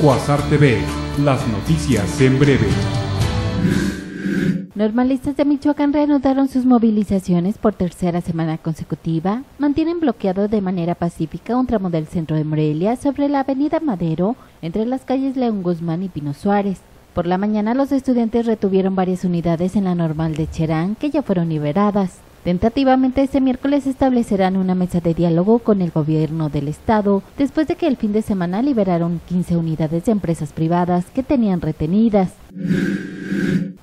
Cuasar TV, las noticias en breve. Normalistas de Michoacán reanudaron sus movilizaciones por tercera semana consecutiva. Mantienen bloqueado de manera pacífica un tramo del centro de Morelia sobre la avenida Madero entre las calles León Guzmán y Pino Suárez. Por la mañana los estudiantes retuvieron varias unidades en la normal de Cherán que ya fueron liberadas. Tentativamente este miércoles establecerán una mesa de diálogo con el gobierno del estado después de que el fin de semana liberaron 15 unidades de empresas privadas que tenían retenidas.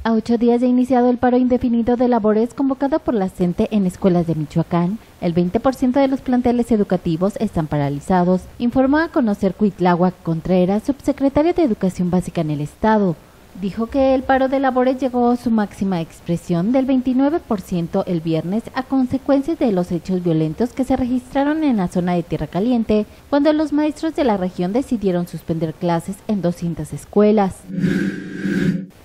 A ocho días de iniciado el paro indefinido de labores convocado por la CENTE en escuelas de Michoacán, el 20% de los planteles educativos están paralizados, informó a conocer Cuitláhuac Contreras, subsecretario de Educación Básica en el Estado dijo que el paro de labores llegó a su máxima expresión del 29% el viernes a consecuencia de los hechos violentos que se registraron en la zona de Tierra Caliente, cuando los maestros de la región decidieron suspender clases en 200 escuelas.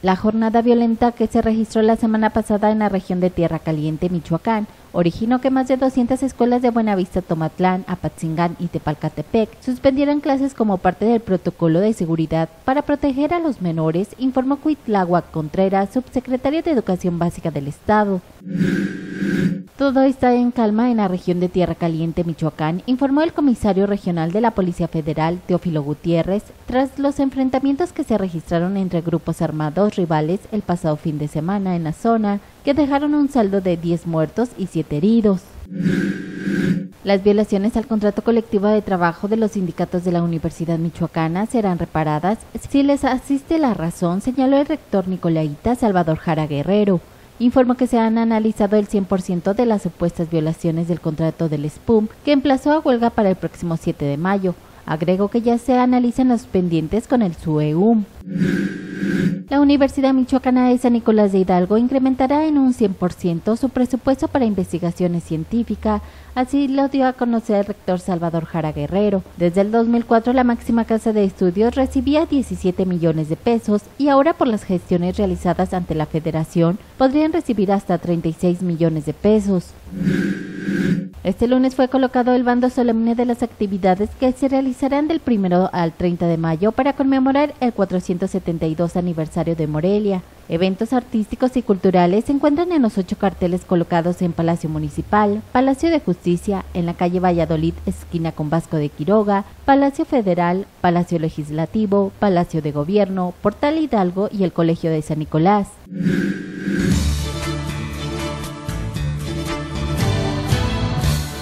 La jornada violenta que se registró la semana pasada en la región de Tierra Caliente, Michoacán, originó que más de 200 escuelas de Buenavista, Tomatlán, Apatzingán y Tepalcatepec suspendieran clases como parte del protocolo de seguridad para proteger a los menores, informó Cuitláhuac Contreras, subsecretario de Educación Básica del Estado. Todo está en calma en la región de Tierra Caliente, Michoacán, informó el comisario regional de la Policía Federal, Teófilo Gutiérrez, tras los enfrentamientos que se registraron entre grupos armados rivales el pasado fin de semana en la zona, que dejaron un saldo de 10 muertos y 7 heridos. Las violaciones al contrato colectivo de trabajo de los sindicatos de la Universidad Michoacana serán reparadas si les asiste la razón, señaló el rector Nicolaita Salvador Jara Guerrero. Informó que se han analizado el 100% de las supuestas violaciones del contrato del SPUM, que emplazó a huelga para el próximo 7 de mayo. Agregó que ya se analizan los pendientes con el SUEUM. La Universidad Michoacana de San Nicolás de Hidalgo incrementará en un 100% su presupuesto para investigaciones científicas, así lo dio a conocer el rector Salvador Jara Guerrero. Desde el 2004 la máxima casa de estudios recibía 17 millones de pesos y ahora por las gestiones realizadas ante la federación podrían recibir hasta 36 millones de pesos. Este lunes fue colocado el bando solemne de las actividades que se realizarán del 1 al 30 de mayo para conmemorar el 472 aniversario de Morelia. Eventos artísticos y culturales se encuentran en los ocho carteles colocados en Palacio Municipal, Palacio de Justicia, en la calle Valladolid, esquina con Vasco de Quiroga, Palacio Federal, Palacio Legislativo, Palacio de Gobierno, Portal Hidalgo y el Colegio de San Nicolás.